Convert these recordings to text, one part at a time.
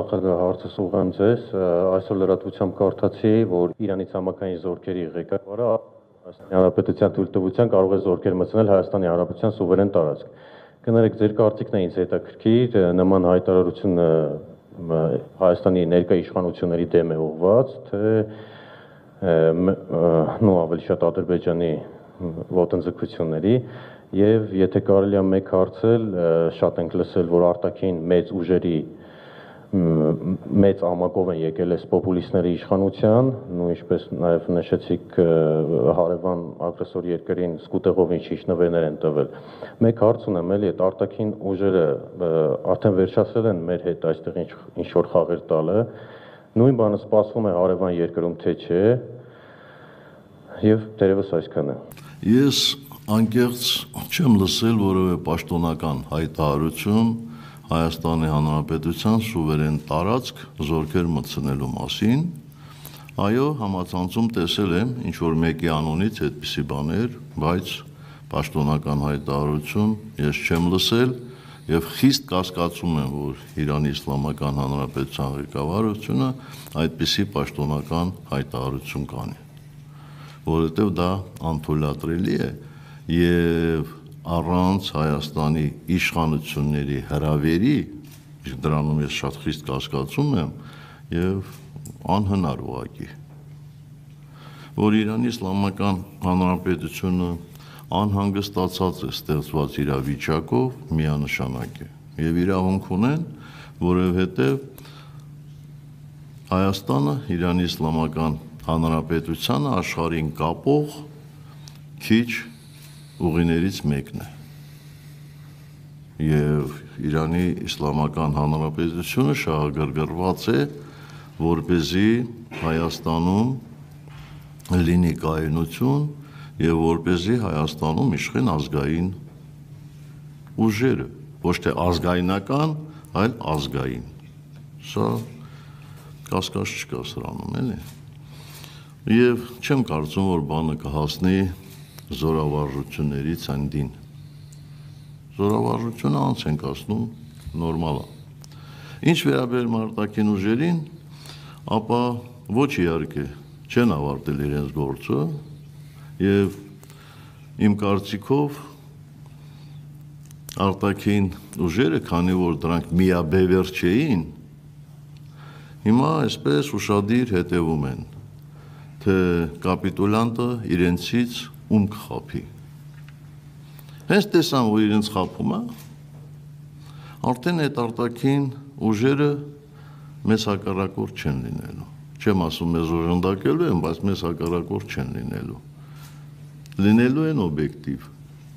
Նախագահ հարցս ուղղեմ ձեզ։ Այսօր լրատվությամբ կարդացի, որ Իրանի ցամաքային զորքերի ղեկավարը Հայաստանի Հանրապետության թույլտվության կարող է զորքեր մտցնել Հայաստանի Հանրապետության սուվերեն տարածք։ Կներեք, ձեր կարծիքն է ինձ հետաքրքիր, նման հայտարարությունը Հայաստանի ներկա իշխանությունների դեմ է ուղված, թե նո ավելի շատ Ադրբեջանի ոտնձգությունների եւ եթե կարելի է մեկ հարցել, շատ ենք լսել, որ արտաքին մեծ ուժերի մեծ ամակով են եկել այս պոպուլիստների իշխանության, նույն ինչպես նաև նշեցիք հարևան ագրեսոր երկրին սկուտեղով ինչ շիշնվերներ են տվել։ Մեկ հարց ունեմ, էլի այդ արտաքին ուժերը արդեն վերջացրել են մեր հետ այստեղ ինչ ինչ որ խաղեր տալը։ Նույն բանը սպասվում է հարևան երկրում, թե չէ։ Եվ դերևս այսքանը։ Ես անկեղծ չեմ լսել որևէ պաշտոնական հայտարարություն Հայաստանի Հանրապետության սուվերեն տարածք զորքեր մտցնելու մասին։ Այո, համացանցում տեսել եմ ինչ որ մեկի անունից այդպիսի բաներ, բայց պաշտոնական հայտարարություն ես չեմ լսել եւ խիստ կասկածում եմ, որ Իրանի Իսլամական Հանրապետության ղեկավարությունը այդպիսի պաշտոնական հայտարարություն կանի, որովհետեւ դա անթույլատրելի է եւ առանց Հայաստանի իշխանությունների հրավերի, իսկ դրանում ես շատ խիստ կասկածում եմ եւ անհնար ուղակի որ Իրանի Իսլամական Հանրապետությունը անհանգստացած է ստեղծված իրավիճակով միանշանակ է եւ իրավունք ունեն, որովհետեւ Հայաստանը Իրանի Իսլամական Հանրապետությանը աշխարհին կապող քիչ ուղիներից մեկն է եւ Իրանի Իսլամական Հանրապետությունը շահագրգռված է որ เป զի Հայաստանում լինի կայունություն եւ որ เป զի Հայաստանում իշխեն ազգային ուժերը ոչ թե ազգայնական այլ ազգային սա կասկած չկա սրանում էլի եւ չեմ կարծում որ բանը կհասնի զորավարժությունների ցանդին։ Զորավարժությունը անց ենք ասնում նորմալ է։ Ինչ վերաբերում արտաքին ուժերին, ապա ոչ իհարկե չեն ավարտել իրենց գործը եւ իմ կարծիքով արտաքին ուժերը, քանի որ դրանք միաբևեր չէին, հիմա այսպես ուշադիր հետևում են, թե կապիտուլանտը իրենցից ում կխափի։ Հենց տեսան, որ իրենց խափում է, արդեն այդ արտաքին ուժերը մեզ հակառակորդ չեն լինելու։ Չեմ ասում մեզ օժանդակելու են, բայց մեզ հակառակորդ չեն լինելու։ Լինելու են օբյեկտիվ,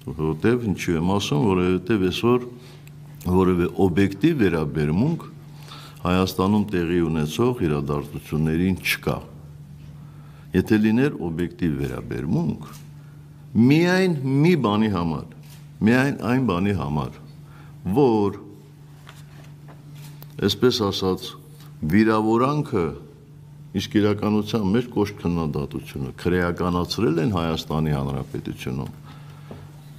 որովհետև ինչու եմ ասում, որովհետև այսօր որևէ օբյեկտիվ վերաբերմունք Հայաստանում տեղի ունեցող իրադարձություններին չկա։ Եթե լիներ օբյեկտիվ վերաբերմունք, միայն մի բանի համար, միայն այն բանի համար, որ այսպես ասած վիրավորանքը իսկ իրականության մեջ կոշտ քննադատությունը քրեականացրել են Հայաստանի Հանրապետությունում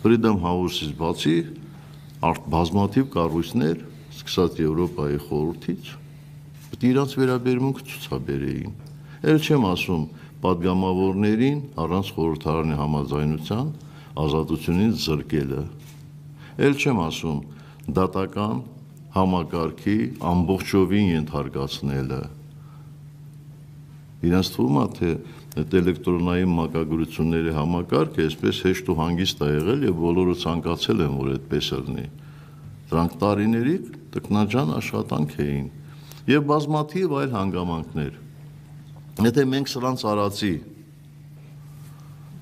Freedom House-ից բացի արդ բազմաթիվ կառույցներ սկսած Եվրոպայի խորհրդից պետք է իրանց վերաբերմունքը ցուցաբերեին։ Էլ չեմ ասում падգամավորներին առանց խորհրդարանի համաձայնության ազատությունից զրկելը։ Էլ չեմ ասում դատական համակարգի ամբողջովին ենթարկացնելը։ Իրանց թվում է, թե այդ էլեկտրոնային մակագրությունների համակարգը այսպես հեշտ ու հանգիստ է եղել եւ բոլորը ցանկացել են, որ այդպես լինի։ Դրանք տարիների տկնաճան աշխատանք էին եւ բազմաթիվ այլ հանգամանքներ Եթե մենք սրանց արածի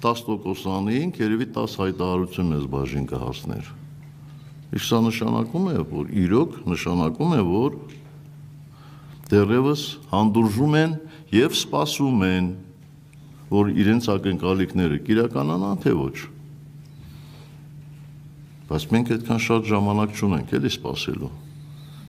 10% անեինք, երևի 10 հայտարարություն մեզ բաժին կհասներ։ Իսկ սա նշանակում է, որ իրոք նշանակում է, որ դեռևս հանդուրժում են եւ սպասում են, որ իրենց ակնկալիքները կիրականանան, թե ոչ։ Բայց մենք այդքան շատ ժամանակ չունենք, էլի սպասելու։